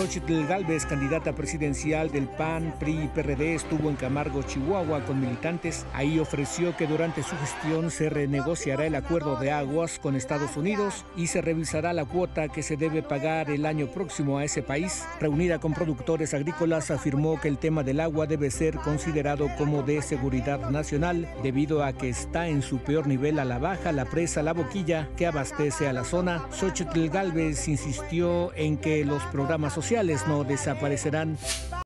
Xochitl Galvez, candidata presidencial del PAN, PRI y PRD, estuvo en Camargo, Chihuahua con militantes. Ahí ofreció que durante su gestión se renegociará el acuerdo de aguas con Estados Unidos y se revisará la cuota que se debe pagar el año próximo a ese país. Reunida con productores agrícolas, afirmó que el tema del agua debe ser considerado como de seguridad nacional debido a que está en su peor nivel a la baja la presa La Boquilla que abastece a la zona. Xochitl Galvez insistió en que los programas sociales no desaparecerán.